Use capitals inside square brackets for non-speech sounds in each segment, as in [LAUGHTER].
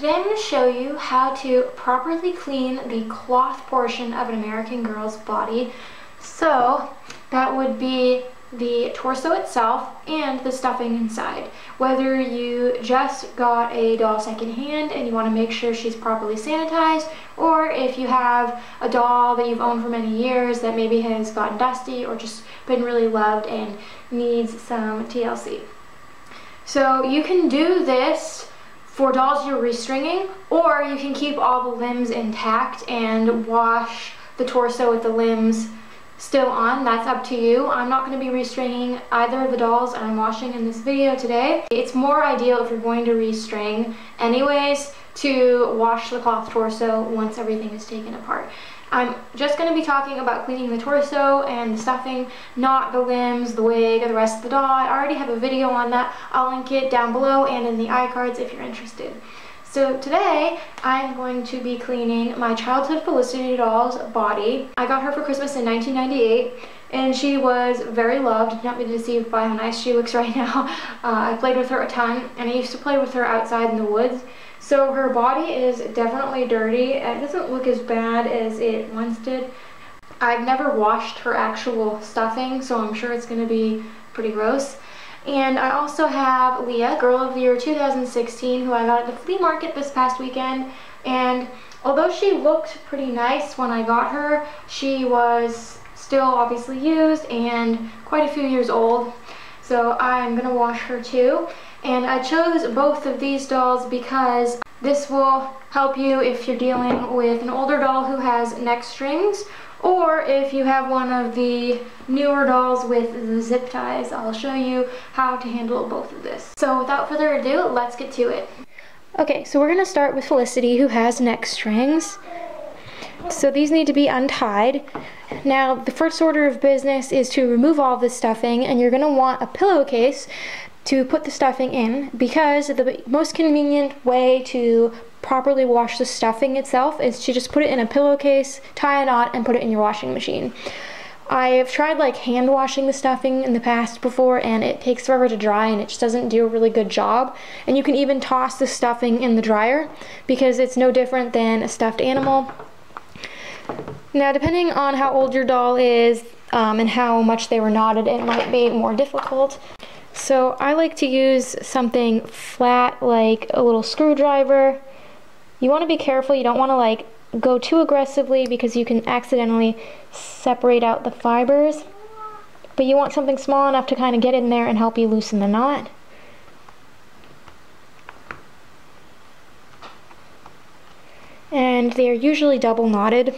Today I'm going to show you how to properly clean the cloth portion of an American girl's body. So that would be the torso itself and the stuffing inside. Whether you just got a doll secondhand and you want to make sure she's properly sanitized, or if you have a doll that you've owned for many years that maybe has gotten dusty or just been really loved and needs some TLC. So you can do this for dolls you're restringing, or you can keep all the limbs intact and wash the torso with the limbs still on. That's up to you. I'm not going to be restringing either of the dolls I'm washing in this video today. It's more ideal if you're going to restring anyways to wash the cloth torso once everything is taken apart. I'm just going to be talking about cleaning the torso and the stuffing, not the limbs, the wig, or the rest of the doll. I already have a video on that. I'll link it down below and in the iCards if you're interested. So today, I'm going to be cleaning my childhood Felicity doll's body. I got her for Christmas in 1998, and she was very loved. Do not be deceived by how nice she looks [LAUGHS] right now. Uh, I played with her a ton, and I used to play with her outside in the woods. So her body is definitely dirty. It doesn't look as bad as it once did. I've never washed her actual stuffing, so I'm sure it's going to be pretty gross. And I also have Leah, Girl of the Year 2016, who I got at the flea market this past weekend. And although she looked pretty nice when I got her, she was still obviously used and quite a few years old. So I'm going to wash her too. And I chose both of these dolls because this will help you if you're dealing with an older doll who has neck strings or if you have one of the newer dolls with the zip ties, I'll show you how to handle both of this. So without further ado, let's get to it. Okay, so we're gonna start with Felicity who has neck strings. So these need to be untied. Now, the first order of business is to remove all the stuffing and you're gonna want a pillowcase to put the stuffing in because the most convenient way to properly wash the stuffing itself is to just put it in a pillowcase, tie a knot, and put it in your washing machine. I've tried like hand washing the stuffing in the past before and it takes forever to dry and it just doesn't do a really good job. And you can even toss the stuffing in the dryer because it's no different than a stuffed animal. Now depending on how old your doll is um, and how much they were knotted, it might be more difficult. So I like to use something flat like a little screwdriver you want to be careful. You don't want to like go too aggressively because you can accidentally separate out the fibers. But you want something small enough to kind of get in there and help you loosen the knot. And they are usually double knotted.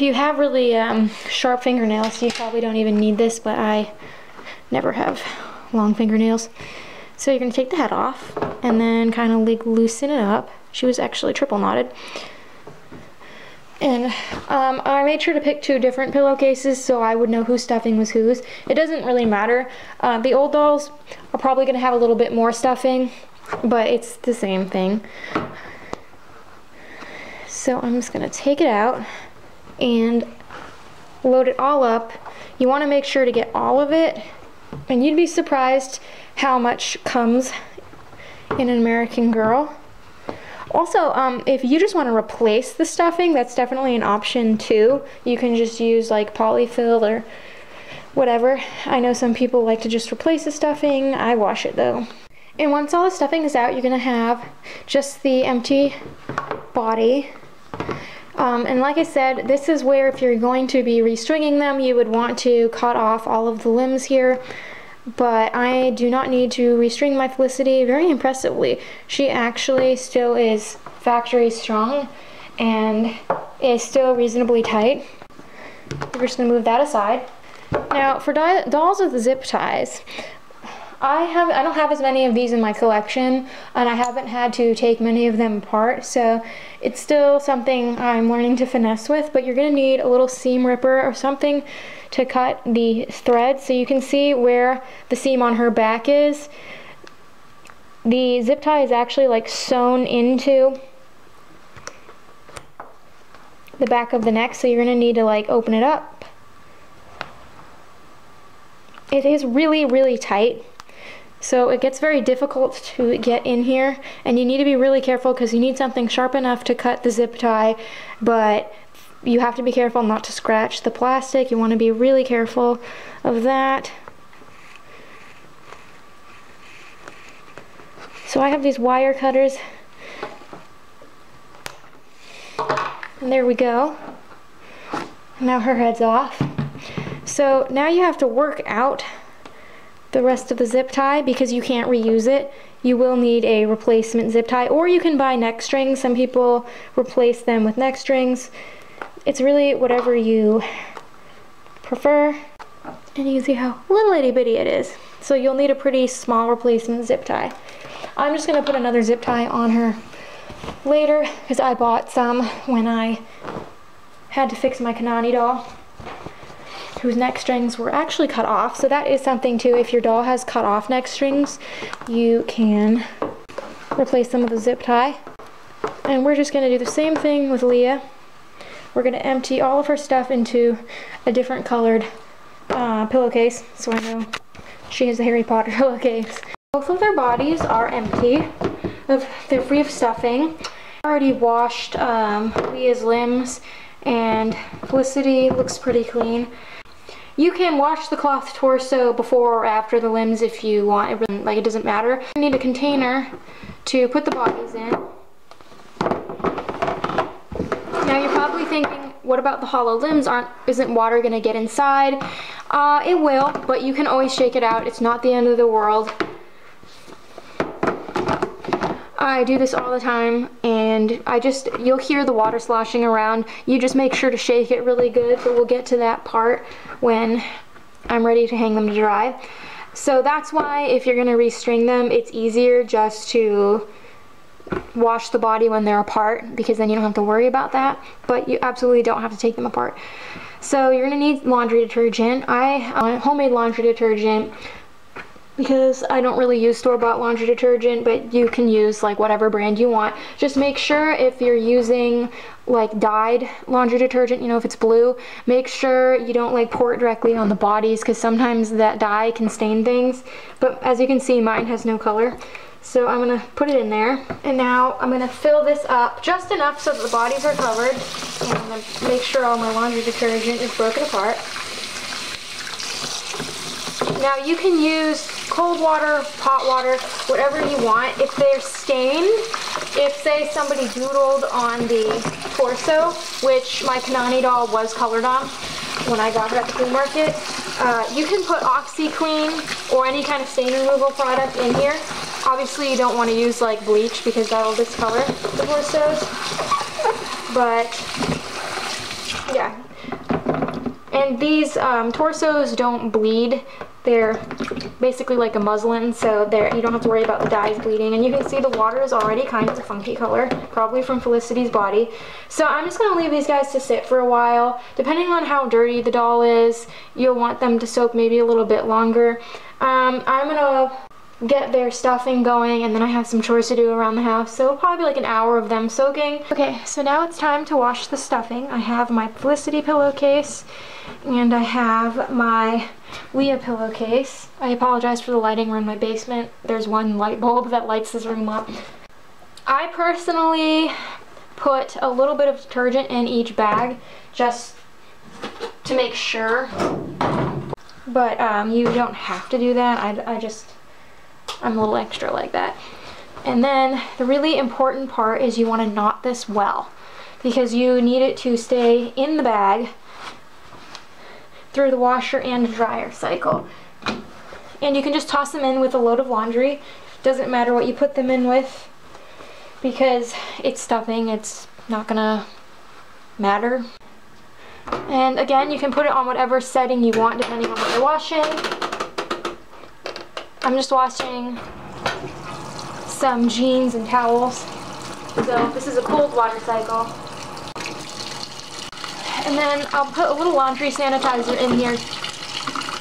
If you have really um, sharp fingernails, you probably don't even need this, but I never have long fingernails. So you're to take the head off and then kind of like loosen it up. She was actually triple knotted. And um, I made sure to pick two different pillowcases so I would know whose stuffing was whose. It doesn't really matter. Uh, the old dolls are probably going to have a little bit more stuffing, but it's the same thing. So I'm just going to take it out and load it all up. You want to make sure to get all of it and you'd be surprised how much comes in an American Girl. Also, um, if you just want to replace the stuffing, that's definitely an option too. You can just use like polyfill or whatever. I know some people like to just replace the stuffing. I wash it though. And once all the stuffing is out, you're going to have just the empty body. Um, and like I said, this is where if you're going to be restringing them, you would want to cut off all of the limbs here. But I do not need to restring my Felicity very impressively. She actually still is factory strung and is still reasonably tight. We're just going to move that aside. Now, for dolls with zip ties, I have I don't have as many of these in my collection and I haven't had to take many of them apart so it's still something I'm learning to finesse with but you're gonna need a little seam ripper or something to cut the thread so you can see where the seam on her back is the zip tie is actually like sewn into the back of the neck, so you're gonna need to like open it up. It is really, really tight. So it gets very difficult to get in here and you need to be really careful because you need something sharp enough to cut the zip tie, but you have to be careful not to scratch the plastic. You want to be really careful of that. So I have these wire cutters. And there we go. Now her head's off. So now you have to work out the rest of the zip tie because you can't reuse it. You will need a replacement zip tie or you can buy neck strings. Some people replace them with neck strings. It's really whatever you prefer. And you can see how little itty bitty it is. So you'll need a pretty small replacement zip tie. I'm just gonna put another zip tie on her later because I bought some when I had to fix my Kanani doll whose neck strings were actually cut off. So that is something too, if your doll has cut off neck strings, you can replace them with a zip tie. And we're just gonna do the same thing with Leah. We're gonna empty all of her stuff into a different colored uh, pillowcase, so I know she has a Harry Potter [LAUGHS] pillowcase. Both of their bodies are empty. Of, they're free of stuffing. I already washed um, Leah's limbs and Felicity looks pretty clean. You can wash the cloth torso before or after the limbs if you want. It like it doesn't matter. You need a container to put the bodies in. Now you're probably thinking, what about the hollow limbs? Aren't isn't water gonna get inside? Uh, it will, but you can always shake it out. It's not the end of the world. I do this all the time and I just, you'll hear the water sloshing around. You just make sure to shake it really good, but we'll get to that part when I'm ready to hang them to dry. So that's why if you're gonna restring them, it's easier just to wash the body when they're apart because then you don't have to worry about that, but you absolutely don't have to take them apart. So you're gonna need laundry detergent. I, uh, homemade laundry detergent because I don't really use store-bought laundry detergent, but you can use like whatever brand you want. Just make sure if you're using like dyed laundry detergent, you know, if it's blue, make sure you don't like pour it directly on the bodies because sometimes that dye can stain things. But as you can see, mine has no color. So I'm gonna put it in there. And now I'm gonna fill this up just enough so that the bodies are covered. And I'm gonna make sure all my laundry detergent is broken apart. Now you can use cold water, hot water, whatever you want. If they're stained, if say somebody doodled on the torso, which my Kanani doll was colored on when I got her at the flea market, uh, you can put OxiClean or any kind of stain removal product in here. Obviously you don't want to use like bleach because that'll discolor the torsos. But yeah. And these um, torsos don't bleed they're basically like a muslin, so there you don't have to worry about the dyes bleeding. And you can see the water is already kind of a funky color, probably from Felicity's body. So I'm just going to leave these guys to sit for a while. Depending on how dirty the doll is, you'll want them to soak maybe a little bit longer. Um, I'm going to get their stuffing going and then I have some chores to do around the house so probably like an hour of them soaking. Okay so now it's time to wash the stuffing. I have my Felicity pillowcase and I have my Leah pillowcase. I apologize for the lighting. We're in my basement. There's one light bulb that lights this room up. I personally put a little bit of detergent in each bag just to make sure. But um, you don't have to do that. I, I just, I'm a little extra like that. And then the really important part is you want to knot this well because you need it to stay in the bag through the washer and dryer cycle. And you can just toss them in with a load of laundry. Doesn't matter what you put them in with because it's stuffing, it's not gonna matter. And again, you can put it on whatever setting you want depending on what you're washing. I'm just washing some jeans and towels. So this is a cold water cycle. And then I'll put a little laundry sanitizer in here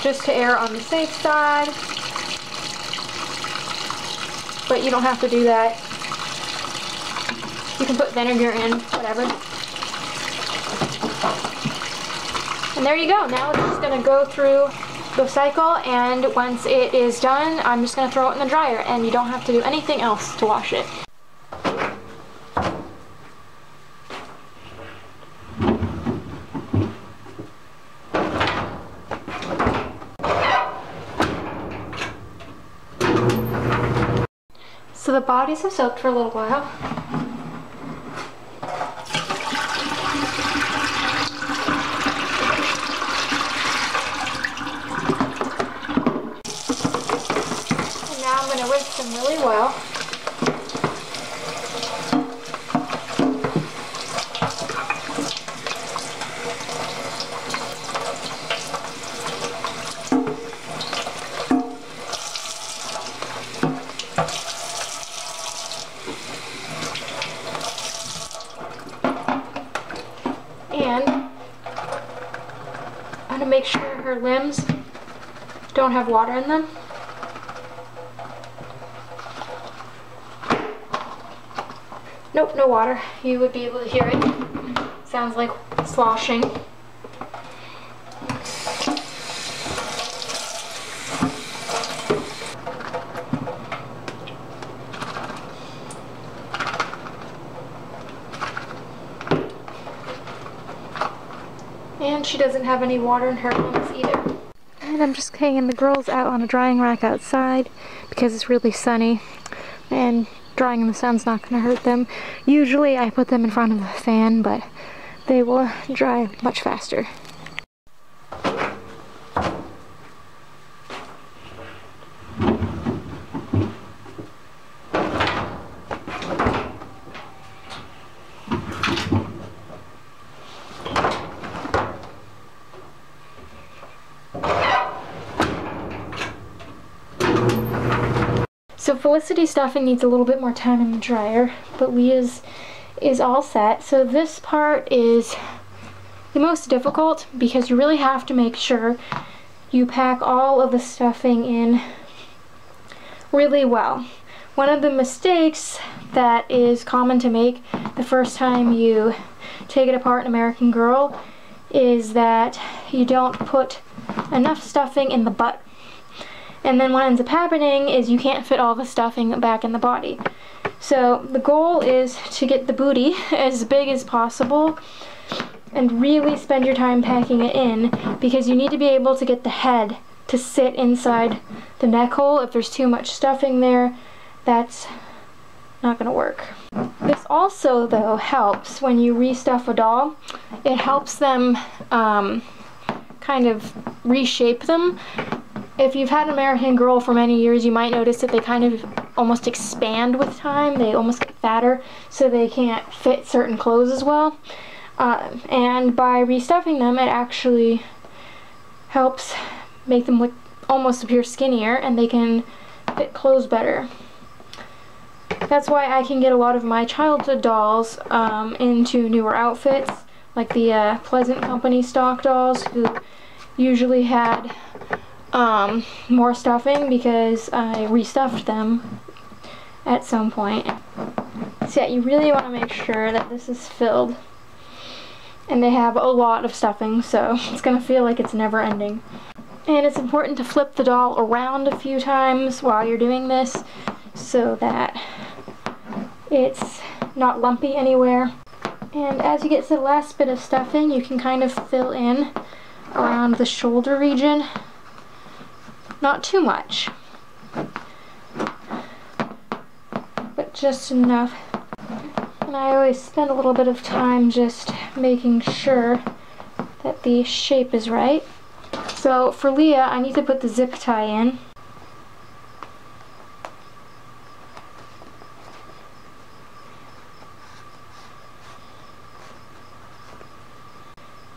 just to err on the safe side. But you don't have to do that. You can put vinegar in, whatever. And there you go. Now it's just going to go through the cycle and once it is done, I'm just going to throw it in the dryer and you don't have to do anything else to wash it. So the bodies have soaked for a little while. And now I'm going to whisk them really well. And I'm going to make sure her limbs don't have water in them. Nope, no water. You would be able to hear it. Sounds like sloshing. And she doesn't have any water in her lungs either. And I'm just hanging the girls out on a drying rack outside because it's really sunny and drying in the sun's not going to hurt them. Usually I put them in front of the fan, but they will dry much faster. So Felicity's stuffing needs a little bit more time in the dryer, but Leah's is all set. So this part is the most difficult because you really have to make sure you pack all of the stuffing in really well. One of the mistakes that is common to make the first time you take it apart in American Girl is that you don't put enough stuffing in the butt and then what ends up happening is you can't fit all the stuffing back in the body. So the goal is to get the booty [LAUGHS] as big as possible and really spend your time packing it in because you need to be able to get the head to sit inside the neck hole. If there's too much stuffing there, that's not going to work. This also, though, helps when you restuff a doll. It helps them um, kind of reshape them if you've had an American Girl for many years, you might notice that they kind of almost expand with time. They almost get fatter, so they can't fit certain clothes as well. Uh, and by restuffing them, it actually helps make them look almost appear skinnier, and they can fit clothes better. That's why I can get a lot of my childhood dolls um, into newer outfits, like the uh, Pleasant Company stock dolls, who usually had um, more stuffing because I restuffed them at some point. So yeah, you really want to make sure that this is filled. And they have a lot of stuffing, so [LAUGHS] it's going to feel like it's never ending. And it's important to flip the doll around a few times while you're doing this so that it's not lumpy anywhere. And as you get to the last bit of stuffing, you can kind of fill in around the shoulder region not too much, but just enough. And I always spend a little bit of time just making sure that the shape is right. So for Leah, I need to put the zip tie in.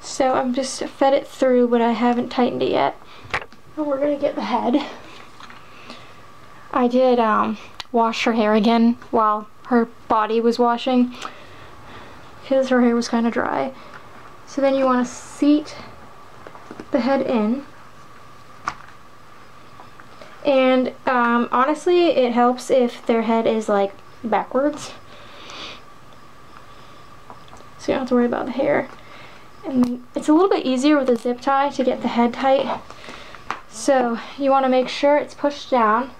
So I'm just fed it through, but I haven't tightened it yet. And we're gonna get the head. I did um, wash her hair again while her body was washing because her hair was kind of dry. So then you want to seat the head in. And um, honestly, it helps if their head is like backwards. So you don't have to worry about the hair. And it's a little bit easier with a zip tie to get the head tight. So you want to make sure it's pushed down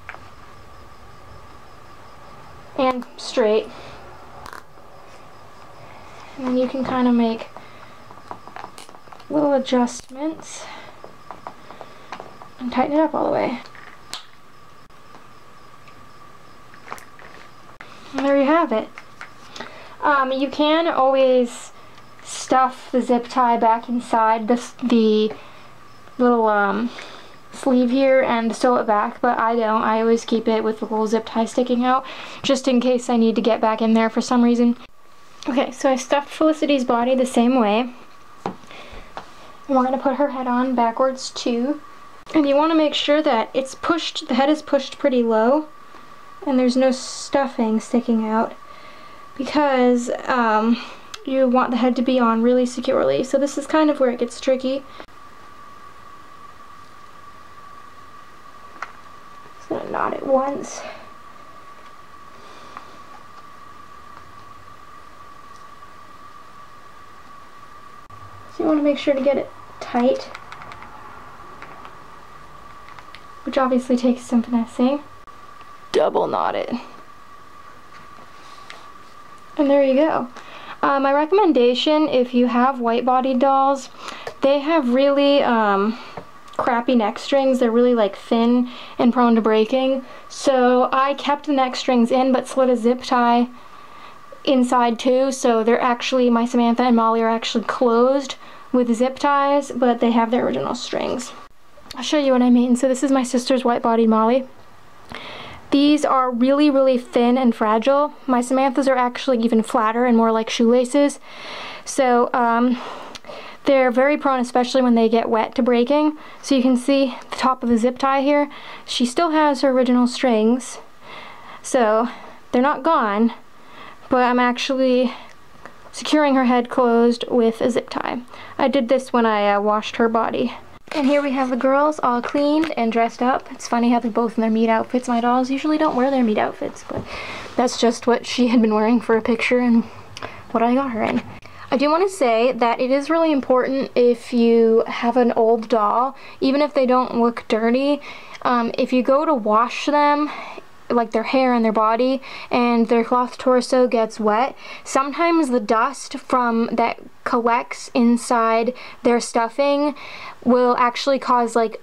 and straight. And then you can kind of make little adjustments and tighten it up all the way. And there you have it. Um, you can always stuff the zip tie back inside this, the little um, sleeve here and sew it back, but I don't. I always keep it with the little zip tie sticking out, just in case I need to get back in there for some reason. Okay, so I stuffed Felicity's body the same way. And we're going to put her head on backwards too. And you want to make sure that it's pushed, the head is pushed pretty low and there's no stuffing sticking out because um, you want the head to be on really securely. So this is kind of where it gets tricky. Gonna it once. So you want to make sure to get it tight, which obviously takes some finessing. Double knot it. And there you go. Uh, my recommendation, if you have white bodied dolls, they have really um, crappy neck strings. They're really like thin and prone to breaking. So I kept the neck strings in but slid a zip tie inside too. So they're actually, my Samantha and Molly are actually closed with zip ties, but they have their original strings. I'll show you what I mean. So this is my sister's white bodied Molly. These are really, really thin and fragile. My Samantha's are actually even flatter and more like shoelaces. So um, they're very prone, especially when they get wet, to breaking. So you can see the top of the zip tie here. She still has her original strings. So they're not gone, but I'm actually securing her head closed with a zip tie. I did this when I uh, washed her body. And here we have the girls all cleaned and dressed up. It's funny how they're both in their meet outfits. My dolls usually don't wear their meet outfits, but that's just what she had been wearing for a picture and what I got her in. I do want to say that it is really important if you have an old doll, even if they don't look dirty, um, if you go to wash them like their hair and their body and their cloth torso gets wet, sometimes the dust from that collects inside their stuffing will actually cause like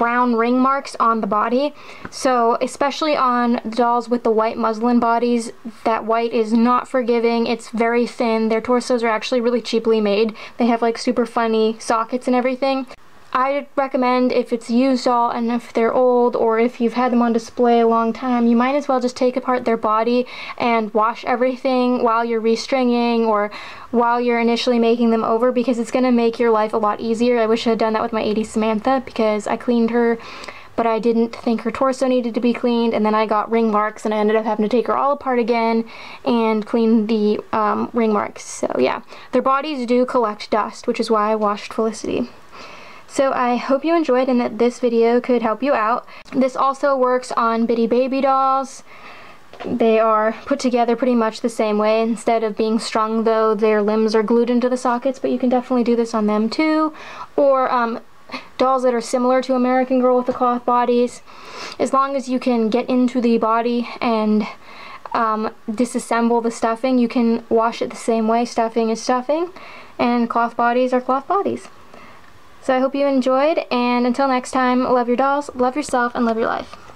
brown ring marks on the body. So especially on dolls with the white muslin bodies, that white is not forgiving. It's very thin. Their torsos are actually really cheaply made. They have like super funny sockets and everything. I recommend if it's used all and if they're old or if you've had them on display a long time, you might as well just take apart their body and wash everything while you're restringing or while you're initially making them over because it's going to make your life a lot easier. I wish I had done that with my 80 Samantha because I cleaned her but I didn't think her torso needed to be cleaned and then I got ring marks and I ended up having to take her all apart again and clean the um, ring marks. So yeah, their bodies do collect dust, which is why I washed Felicity. So I hope you enjoyed and that this video could help you out. This also works on Bitty Baby dolls. They are put together pretty much the same way. Instead of being strung though, their limbs are glued into the sockets, but you can definitely do this on them too. Or um, dolls that are similar to American Girl with the cloth bodies. As long as you can get into the body and um, disassemble the stuffing, you can wash it the same way. Stuffing is stuffing, and cloth bodies are cloth bodies. So I hope you enjoyed, and until next time, love your dolls, love yourself, and love your life.